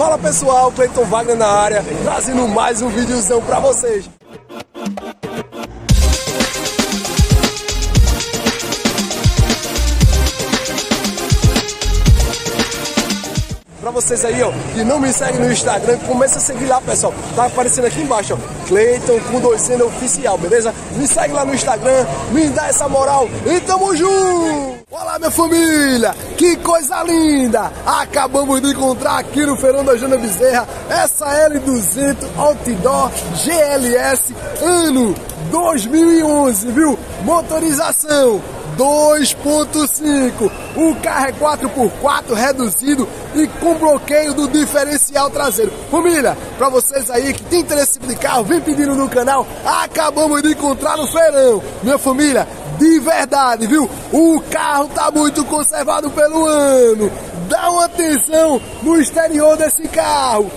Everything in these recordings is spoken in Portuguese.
Fala pessoal, Cleiton Wagner na área, trazendo mais um videozão pra vocês. Vocês aí, ó, que não me seguem no Instagram, começa a seguir lá, pessoal. Tá aparecendo aqui embaixo, ó. Cleiton com dois sendo oficial, beleza? Me segue lá no Instagram, me dá essa moral e tamo junto! Olá, minha família! Que coisa linda! Acabamos de encontrar aqui no da Jana Bezerra essa L200 Outdoor GLS ano 2011, viu? Motorização 2.5. O carro é 4x4 reduzido e com bloqueio do diferencial traseiro. Família, para vocês aí que tem interesse de carro, vem pedindo no canal. Acabamos de encontrar no feirão. Minha família, de verdade, viu? O carro tá muito conservado pelo ano. Dá uma atenção no exterior desse carro.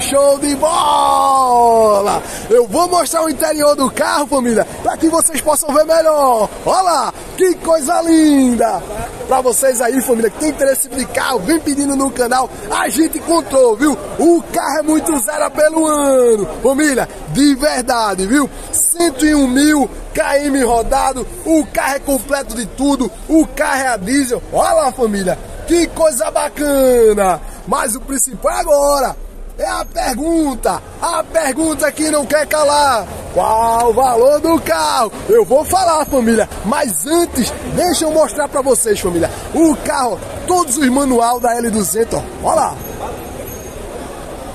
Show de bola! Eu vou mostrar o interior do carro, família, para que vocês possam ver melhor. Olha lá, que coisa linda! Para vocês aí, família, que tem interesse de carro, vem pedindo no canal, a gente encontrou, viu? O carro é muito zero pelo ano. Família, de verdade, viu? 101 mil km rodado, o carro é completo de tudo, o carro é a diesel. Olha lá, família, que coisa bacana! Mas o principal agora é a pergunta, a pergunta que não quer calar. Qual o valor do carro? Eu vou falar, família, mas antes, deixa eu mostrar para vocês, família. O carro, todos os manual da L200, ó, olha lá.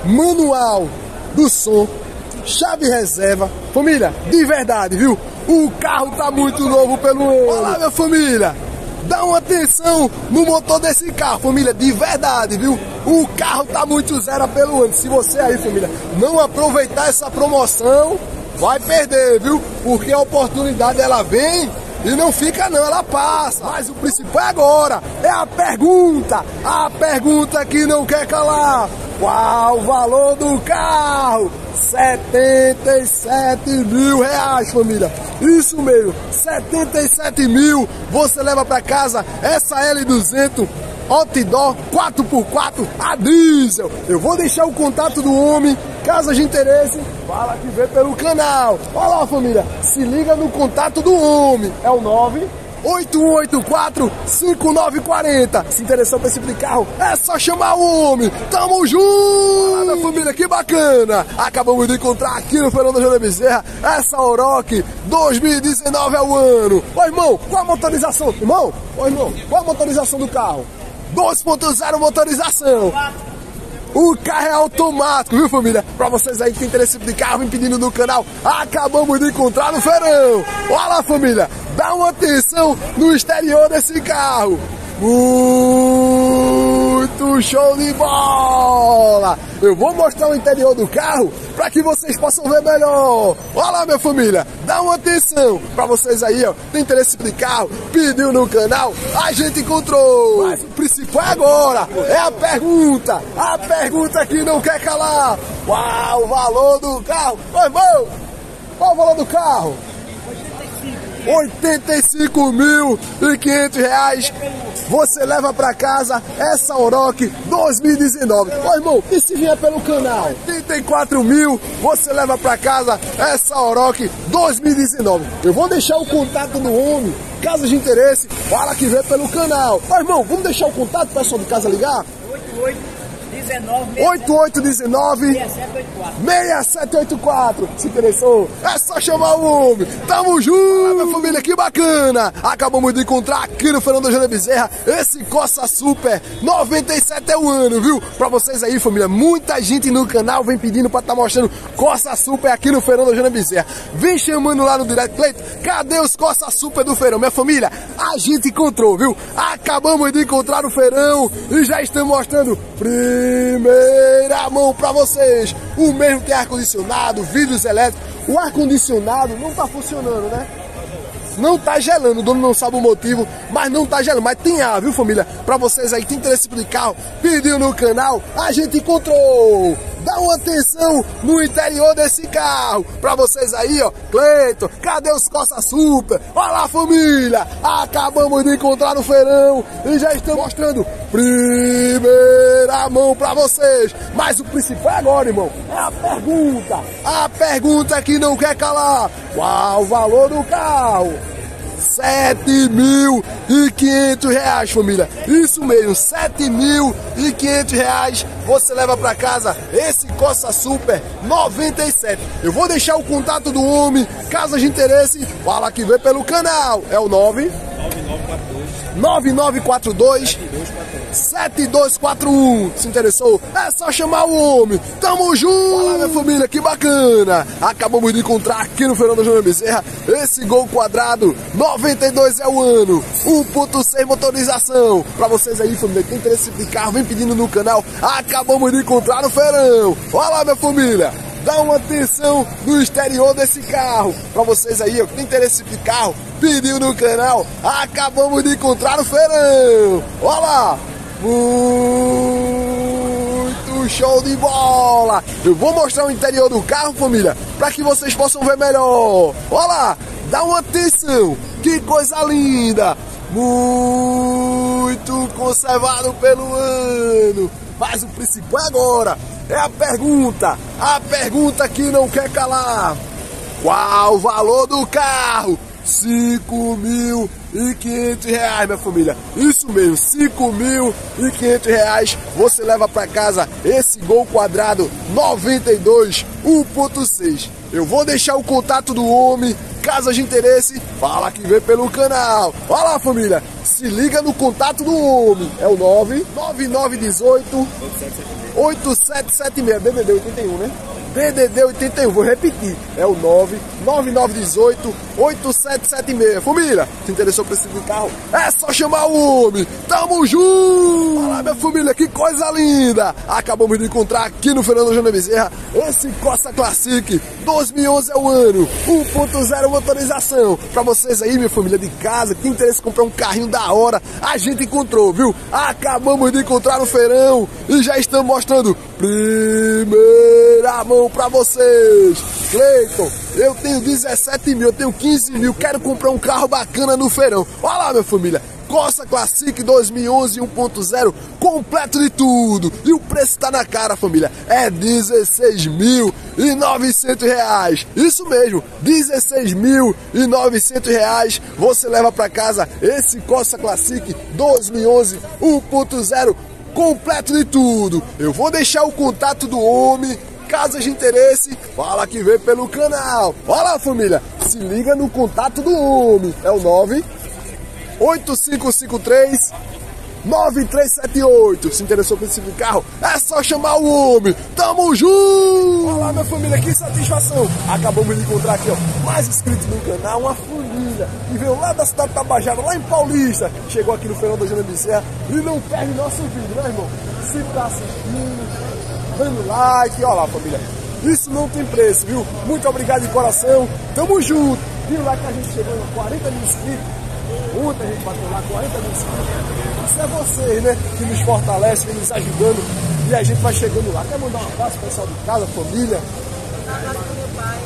Manual do som, chave reserva. Família, de verdade, viu? O carro tá muito novo pelo. Olha lá, minha família. Dá uma atenção no motor desse carro, família, de verdade, viu? O carro tá muito zero pelo ano. Se você aí, família, não aproveitar essa promoção, vai perder, viu? Porque a oportunidade ela vem e não fica não, ela passa. Mas o principal é agora, é a pergunta, a pergunta que não quer calar. Qual o valor do carro? 77 mil reais, família. Isso mesmo, 77 mil. Você leva para casa essa L200 outdoor 4x4 a diesel. Eu vou deixar o contato do homem, caso de interesse, fala que vê pelo canal. Olha lá, família, se liga no contato do homem. É o 9 8184-5940. Se interessou por esse tipo de carro, é só chamar o homem. Tamo junto! minha família, que bacana! Acabamos de encontrar aqui no Fernando Júnior Bezerra essa Oroque 2019 é o ano. Ô irmão, qual a motorização? Irmão, ô irmão, qual a motorização do carro? 2.0 motorização. O carro é automático, viu família? Pra vocês aí que tem interesse de carro, vem pedindo no canal, acabamos de encontrar no feirão. Olha lá família, dá uma atenção no exterior desse carro. Muito show de bola! Eu vou mostrar o interior do carro para que vocês possam ver melhor. Olha lá, minha família, dá uma atenção para vocês aí, ó. Tem interesse de carro? Pediu no canal? A gente encontrou. Mas o principal é agora é a pergunta, a pergunta que não quer calar. Qual o valor do carro? Ô, irmão, qual o valor do carro? 85.500 reais. Você leva para casa essa Oroque 2019. Ô irmão, e se vier pelo canal? 34 mil, você leva para casa essa Oroque 2019. Eu vou deixar o contato do homem, caso de interesse, fala que vê pelo canal. Ô irmão, vamos deixar o contato pessoal de casa ligar? 88 8819 6784. Se interessou? É só chamar o homem. Tamo junto, minha família, que bacana. Acabamos de encontrar aqui no Fernando Jana Bezerra esse Coça Super 97 é o ano, viu? Pra vocês aí, família, muita gente no canal vem pedindo pra tá mostrando Coça Super aqui no Fernando Jana Bezerra. Vem chamando lá no Direct Plate. Cadê os Coça Super do Feirão? Minha família, a gente encontrou, viu? Acabamos de encontrar o Feirão e já estamos mostrando primeira mão para vocês. O mesmo que ar-condicionado, vidros elétricos. O ar-condicionado não tá funcionando, né? Não tá gelando, o dono não sabe o motivo, mas não tá gelando. Mas tem ar, viu família? Para vocês aí que tem interesse de carro, pediu no canal, a gente encontrou. Dá uma atenção no interior desse carro. Pra vocês aí, ó, Cleiton, cadê os Costa Super? Olha lá, família, acabamos de encontrar no feirão e já estamos mostrando primeira mão pra vocês. Mas o principal agora, irmão, é a pergunta. A pergunta que não quer calar. Qual o valor do carro? Sete mil e quinhentos reais, família. Isso mesmo, sete mil e quinhentos reais. Você leva para casa esse Costa Super 97. Eu vou deixar o contato do homem, caso de interesse, fala que vem pelo canal. É o 9 9942 7241. Se interessou? É só chamar o homem. Tamo junto! Olá, minha família, que bacana! Acabamos de encontrar aqui no Fernando Júnior Bezerra esse gol quadrado. 92 é o ano. 1.6 motorização. Pra vocês aí, família, que tem interesse de carro, vem pedindo no canal. Acabamos de encontrar no feirão. Olha lá, minha família dá uma atenção no exterior desse carro. Para vocês aí, ó, que tem interesse de carro, pediu no canal, acabamos de encontrar no feirão. Olha lá, muito show de bola. Eu vou mostrar o interior do carro, família, para que vocês possam ver melhor. Olha lá, dá uma atenção, que coisa linda. Muito conservado pelo ano. Mas o principal agora é a pergunta, a pergunta que não quer calar. Qual o valor do carro? Cinco mil e quinhentos reais, minha família. Isso mesmo, cinco mil e quinhentos reais. Você leva para casa esse Gol Quadrado 92 1.6. Eu vou deixar o contato do homem Casas de interesse, fala que vem pelo canal. Olha lá, família. Se liga no contato do homem. É o 99918 8776. DDD 81, né? DDD 81, vou repetir, é o 99918 8776. Família, se interessou por esse tipo de carro? É só chamar o homem. Tamo junto! Olá, minha família, que coisa linda! Acabamos de encontrar aqui no Fernando Júnior Bezerra esse Costa Classic 2011 é o ano, 1.0 motorização. Pra vocês aí, minha família de casa, que interesse em comprar um carrinho da hora, a gente encontrou, viu? Acabamos de encontrar no feirão e já estamos mostrando primeira mão pra vocês. Cleiton, eu tenho 17 mil, eu tenho 15 mil, quero comprar um carro bacana no feirão. Olha lá, minha família. Corsa Classic 2011 1.0, completo de tudo. E o preço está na cara, família. É 16.900 reais. Isso mesmo, 16.900 reais. Você leva para casa esse Corsa Classic 2011 1.0 completo de tudo. Eu vou deixar o contato do homem Casas de interesse, fala que vem pelo canal. Olha lá, família, se liga no contato do homem. É o 9 8553 9378. Se interessou por esse carro? É só chamar o homem. Tamo junto! Olá, minha família, que satisfação! Acabamos de encontrar aqui, ó, mais inscritos no canal, uma família que veio lá da cidade de Tabajara, lá em Paulista. Chegou aqui no Fernando Júnior Bezerra e não perde nosso vídeo, né, irmão? Se tá assistindo, dando like, olha lá, família. Isso não tem preço, viu? Muito obrigado de coração. Tamo junto. Viu lá que a gente chegou a 40 mil inscritos? Ontem a gente bateu lá 40 mil inscritos. Isso é vocês, né? Que nos fortalece, que nos ajudando. E a gente vai chegando lá. Quer mandar um abraço pro pessoal de casa, família? Um abraço pro meu pai.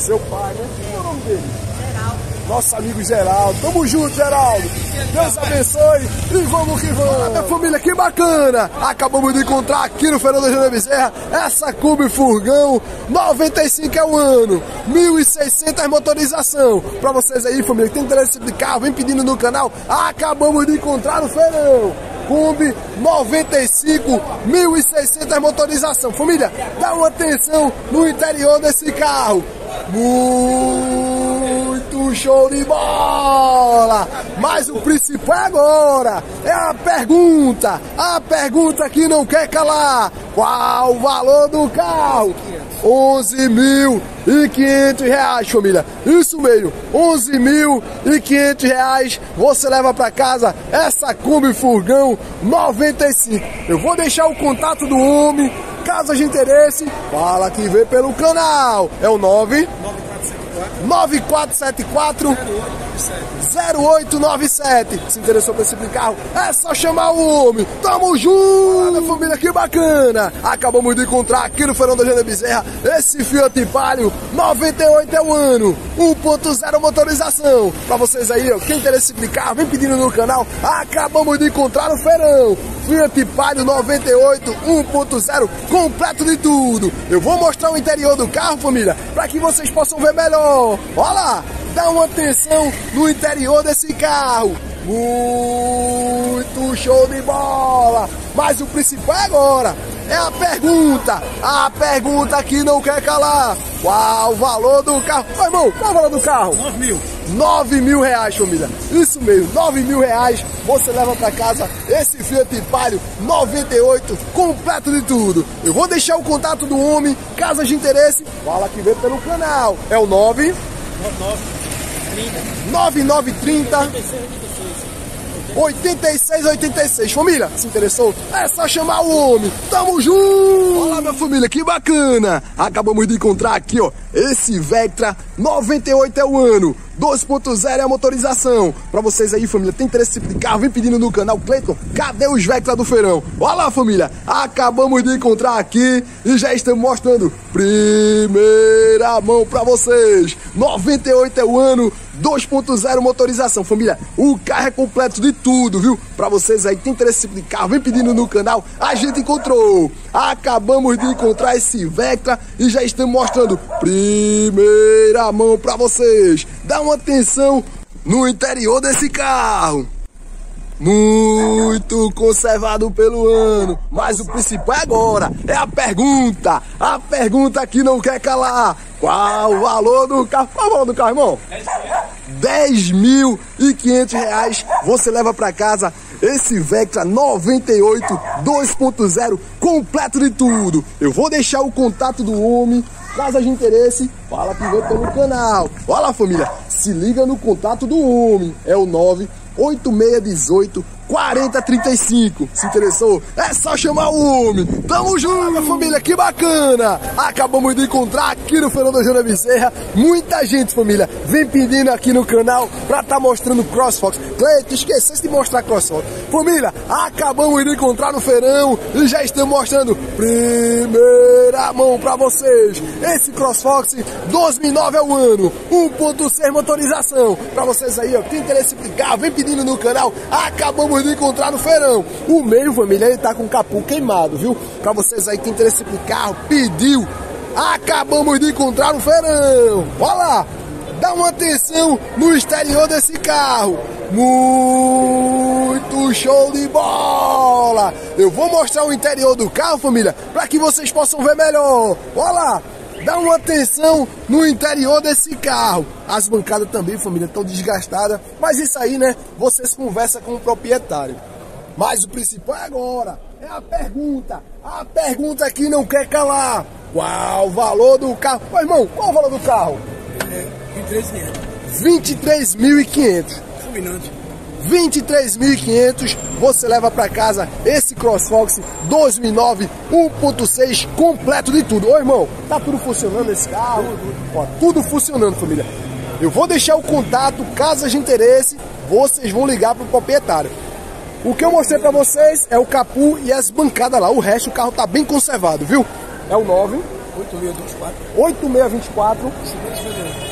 Seu pai, né? Qual é o nome dele? Geraldo. Nosso amigo Geraldo. Tamo junto, Geraldo. Deus abençoe e vamos que vamos. Minha família, que bacana. Acabamos de encontrar aqui no Fernando Júnior Bezerra essa Cube Furgão 95 é o ano. 1.600 motorização. Pra vocês aí, família, que tem interesse de carro, vem pedindo no canal. Acabamos de encontrar no feirão. Kombi 95, 1.600 motorização. Família, dá uma atenção no interior desse carro. Muito show de bola! Mas o principal agora é a pergunta, a pergunta que não quer calar. Qual o valor do carro? 11.500 reais, família. Isso mesmo, 11.500 reais. Você leva para casa essa Kombi Furgão 95. Eu vou deixar o contato do homem. Caso de interesse, fala que vê pelo canal. É o 9 9474 0897. Se interessou por esse tipo carro? É só chamar o homem. Tamo junto! Olha, família, que bacana! Acabamos de encontrar aqui no Feirão da Jana Bezerra esse Fiat Palio 98 é o ano, 1.0 motorização. Pra vocês aí, ó, quem tem esse tipo carro, vem pedindo no canal. Acabamos de encontrar no Feirão. Fiat Palio 98 1.0 completo de tudo. Eu vou mostrar o interior do carro, família, para que vocês possam ver melhor. Olha lá, dá uma atenção no interior desse carro. Muito show de bola! Mas o principal é agora é a pergunta. A pergunta que não quer calar. Qual o valor do carro? Ô, irmão, qual o valor do carro? 9 mil. 9 mil reais, família. Isso mesmo, 9 mil reais. Você leva para casa esse Fiat Palio 98, completo de tudo. Eu vou deixar o contato do homem, caso de interesse, fala que vem pelo canal. É o 9 9930 86, 86. Família, se interessou? É só chamar o homem. Tamo junto! Olá, minha família, que bacana! Acabamos de encontrar aqui, ó, esse Vectra 98 é o ano. 2.0 é a motorização. Pra vocês aí, família, tem interesse nesse tipo de carro, vem pedindo no canal Cleiton, cadê os Vectra do feirão? Olha lá, família, acabamos de encontrar aqui e já estamos mostrando primeira mão pra vocês. 98 é o ano, 2.0 motorização. Família, o carro é completo de tudo, viu? Pra vocês aí, tem interesse nesse tipo de carro, vem pedindo no canal, a gente encontrou. Acabamos de encontrar esse Vectra e já estamos mostrando primeira mão pra vocês. Dá uma atenção no interior desse carro. Muito conservado pelo ano, mas o principal é agora, é a pergunta, a pergunta que não quer calar. Qual o valor do carro? Qual o valor do carro, irmão? 10.500 reais você leva para casa esse Vectra 98 2.0 completo de tudo. Eu vou deixar o contato do homem, caso de interesse, fala que vem pelo canal. Olha família, se liga no contato do homem, é o 98618 4035. Se interessou? É só chamar o homem. Tamo junto, família, que bacana! Acabamos de encontrar aqui no Fernando Júnior Bezerra muita gente, família, vem pedindo aqui no canal pra tá mostrando CrossFox. Cleito, esquecesse de mostrar CrossFox. Família, acabamos de encontrar no feirão e já estamos mostrando primeira mão pra vocês. Esse CrossFox 2009 é o ano, 1.6 motorização. Pra vocês aí, ó, tem interesse em vem pedindo no canal. Acabamos de encontrar no feirão. O meio, família, ele tá com o capu queimado, viu? Pra vocês aí que tem interesse carro, pediu. Acabamos de encontrar no feirão. Olha lá. Dá uma atenção no exterior desse carro. Muito show de bola! Eu vou mostrar o interior do carro, família, para que vocês possam ver melhor. Olha lá, dá uma atenção no interior desse carro. As bancadas também, família, estão desgastadas. Mas isso aí, né? Vocês conversam com o proprietário. Mas o principal é agora. É a pergunta. A pergunta que não quer calar. Qual o valor do carro? Ô, irmão, qual o valor do carro? É, 23.500. Fulminante. 23.500 você leva para casa esse CrossFox 2009 1.6 completo de tudo. Ô irmão, tá tudo funcionando esse carro? Ó, tudo funcionando, família. Eu vou deixar o contato, caso de interesse, vocês vão ligar pro proprietário. O que eu mostrei para vocês é o capu e as bancadas lá. O resto o carro tá bem conservado, viu? É o 9 8624. 8624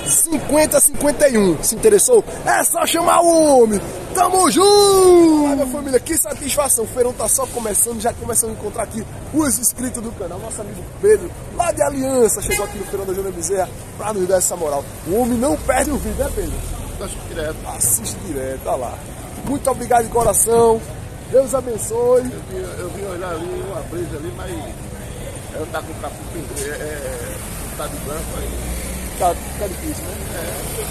5051. Se interessou? É só chamar o homem. Tamo junto! Olha, minha família, que satisfação. O feirão tá só começando, já começando a encontrar aqui os inscritos do canal. Nosso amigo Pedro, lá de Aliança, chegou aqui no feirão da Júnior Bezerra pra nos dar essa moral. O homem não perde o vídeo, né, Pedro? Assiste direto. Assiste direto, olha lá. Muito obrigado de coração. Deus abençoe. Eu vim, eu vim olhar ali, uma brisa ali, mas ela tá com o capô é, é, tá de branco aí. Tá, tá difícil, né?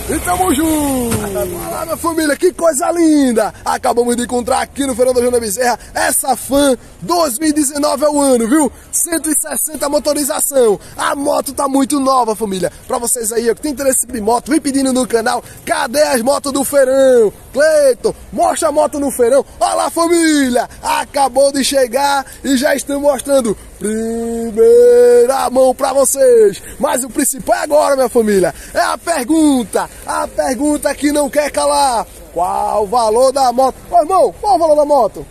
E tamo junto! Olá, minha família, que coisa linda! Acabamos de encontrar aqui no Feirão da Bezerra essa fã 2019 é o ano, viu? 160 motorização. A moto tá muito nova, família. Pra vocês aí, ó, que tem interesse em moto, vem pedindo no canal. Cadê as motos do feirão? Cleiton, mostra a moto no feirão. Olha lá, família! Acabou de chegar e já estamos mostrando primeira mão pra vocês. Mas o principal é agora, minha família, é a pergunta, a pergunta que não quer calar. Qual o valor da moto? Ô irmão, qual o valor da moto?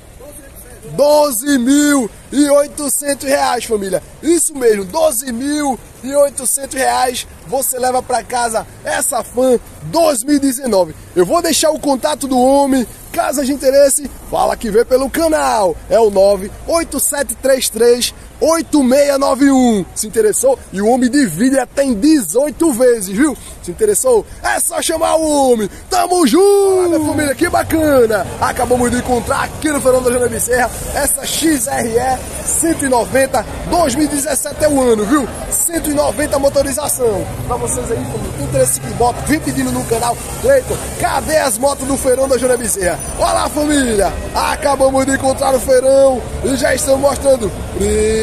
12.800 reais, família. Isso mesmo, 12.800 reais. Você leva para casa essa fã 2019. Eu vou deixar o contato do homem. Caso de interesse, fala que vê pelo canal. É o 98733 8691. Se interessou? E o homem divide até em 18 vezes, viu? Se interessou? É só chamar o homem. Tamo junto, minha família, que bacana. Acabamos de encontrar aqui no Fernando Jana Serra essa XRE 190 2017 é o ano, viu? 190 motorização. Pra vocês aí, família, tem interesse em moto, vem pedindo no canal. Cleiton, cadê as motos do Feirão da Jana Serra? Olha lá, família. Acabamos de encontrar o Feirão e já estamos mostrando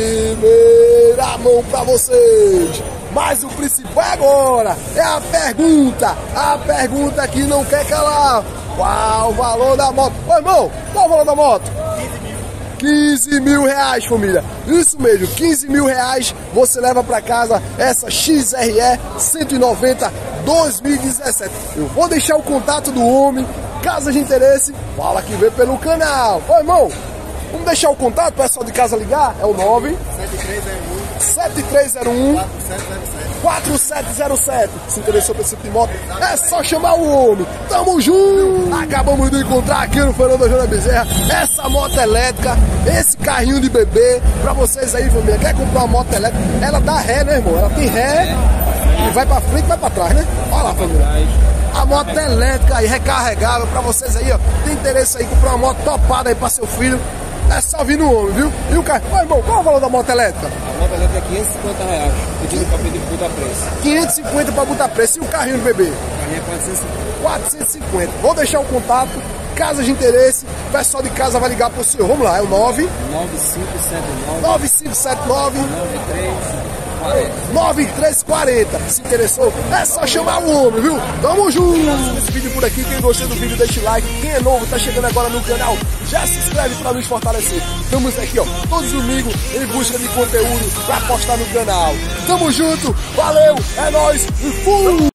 primeira mão para vocês. Mas o principal agora é a pergunta, a pergunta que não quer calar. Qual o valor da moto? Ô irmão, qual o valor da moto? 15 mil reais, família. Isso mesmo, 15 mil reais você leva para casa essa XRE 190 2017. Eu vou deixar o contato do homem, caso de interesse, fala que vê pelo canal. Ô irmão, Vamos deixar o contato, pessoal de casa ligar? É o 9 7301 4707. Se interessou por esse tipo de moto, é só chamar o homem. Tamo junto! Acabamos de encontrar aqui no Fernando Jana Bezerra essa moto elétrica, esse carrinho de bebê. Pra vocês aí, família, quer comprar uma moto elétrica? Ela dá ré, né, irmão? Ela tem ré e vai pra frente e vai pra trás, né? Olha lá, família. A moto elétrica aí, recarregável pra vocês aí, ó. Tem interesse aí comprar uma moto topada aí pra seu filho é só vir no homem, viu? E o carro. Ô, irmão, qual é o valor da moto elétrica? A moto elétrica é 550 reais. Pedindo pra pedir botar preço. 550 pra botar preço. E o carrinho do bebê? O carrinho é 450. 450. Vou deixar o contato. Caso de interesse, o pessoal de casa vai ligar pro senhor. Vamos lá, é o 9 9579 9579 93 9340. Se interessou? É só chamar o homem, viu? Tamo junto! Esse vídeo por aqui. Quem gostou do vídeo, deixa o like. Quem é novo, tá chegando agora no canal, já se inscreve pra nos fortalecer. Estamos aqui, ó, todos os domingos em busca de conteúdo pra postar no canal. Tamo junto, valeu, é nóis e fui!